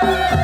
Thank you.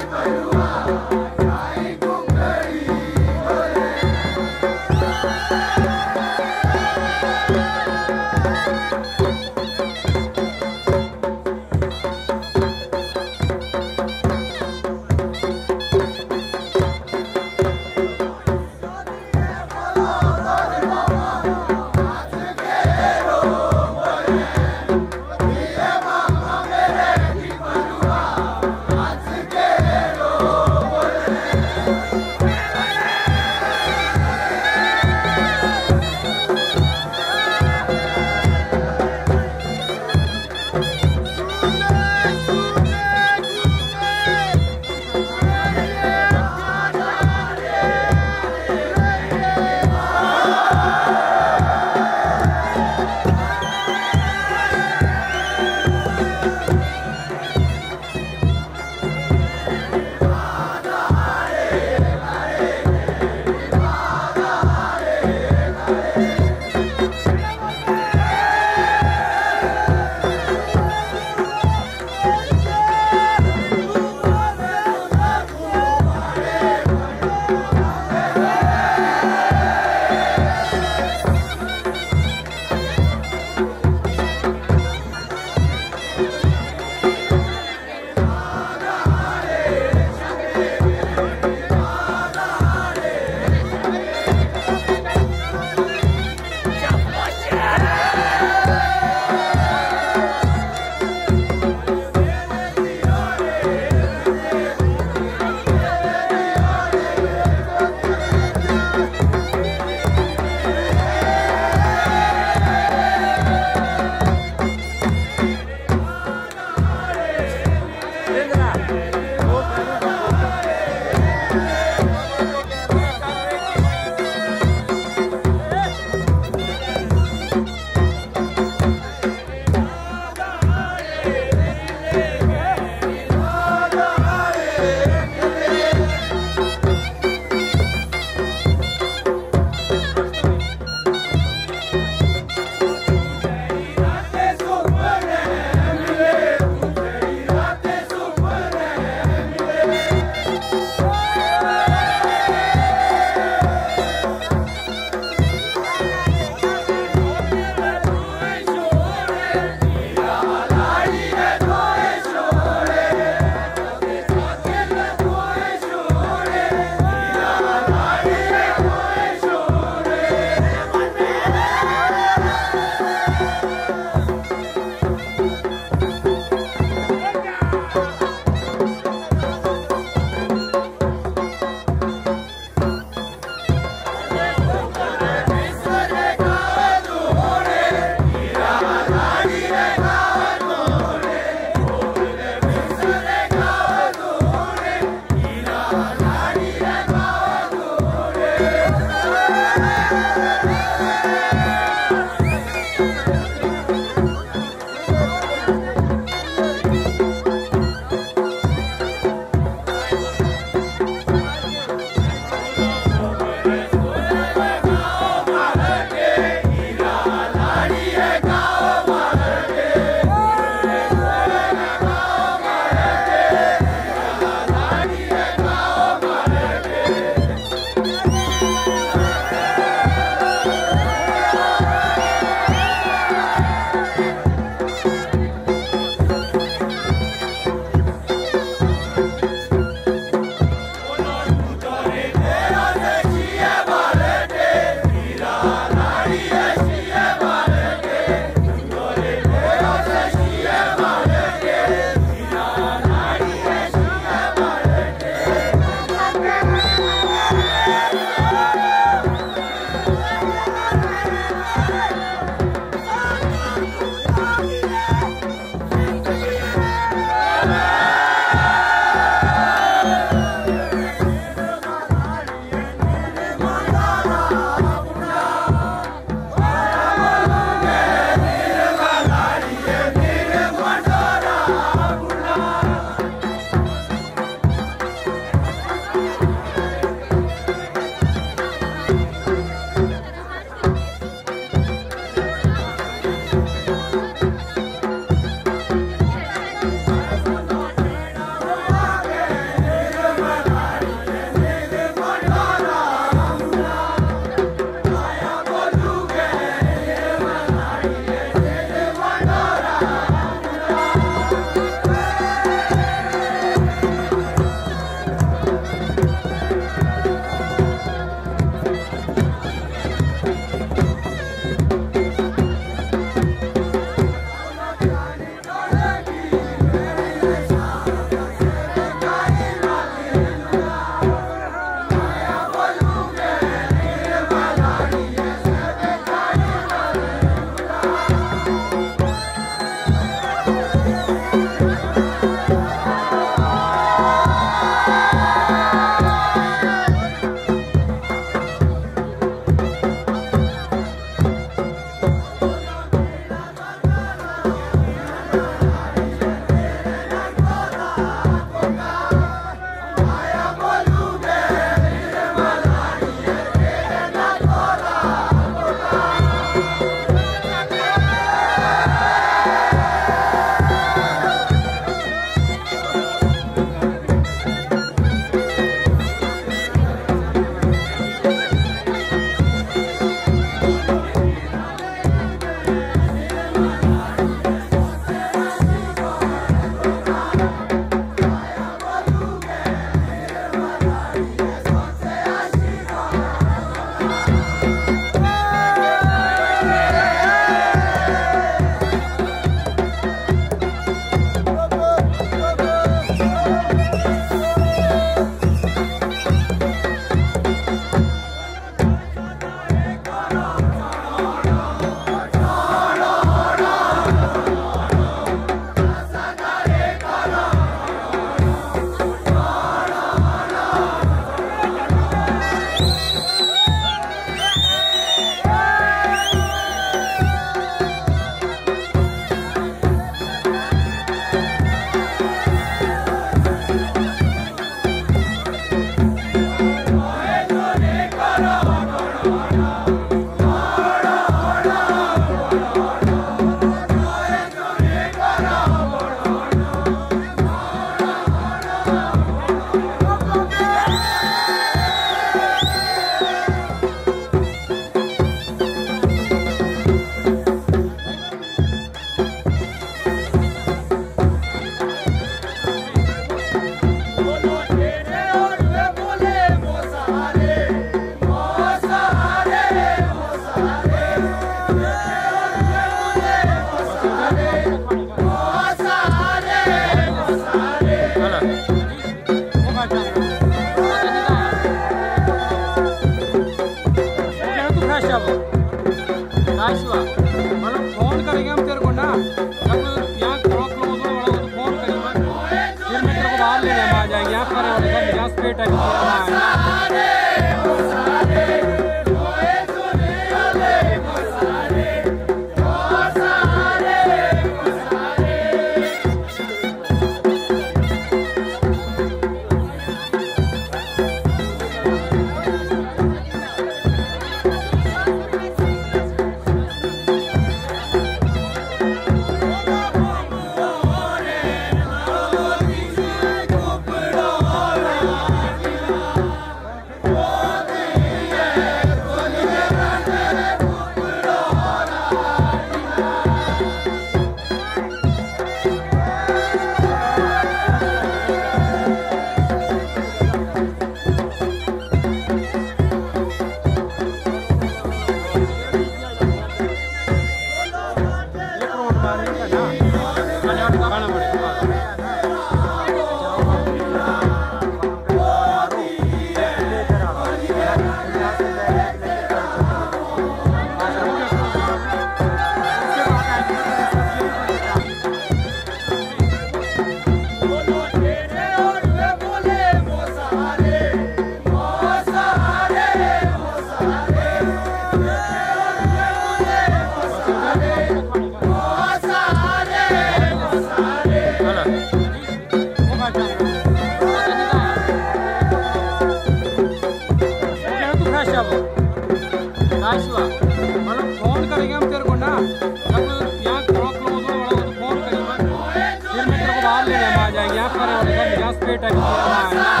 Type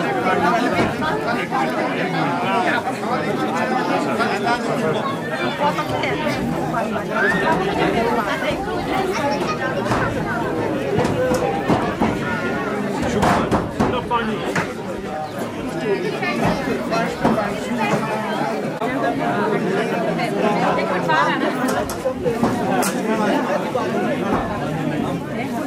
Para, né?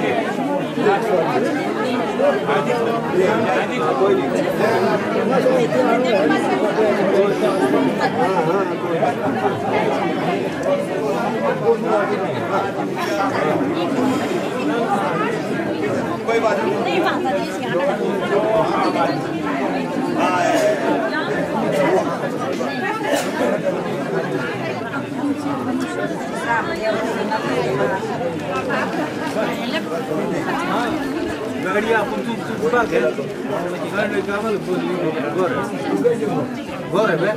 Gracias. नहीं पाता नहीं सियाना गाडी आपण तुमची बुडाक गाडी कामाला बोलली गोर गोर बे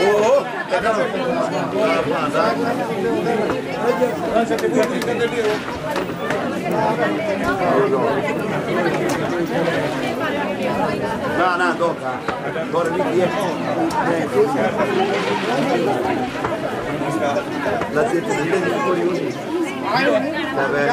Oh, No, no, tocca. Ancora di dietro. La siete sentendo fuori così. Vabbè.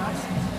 Nice.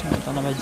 Membantu, mami.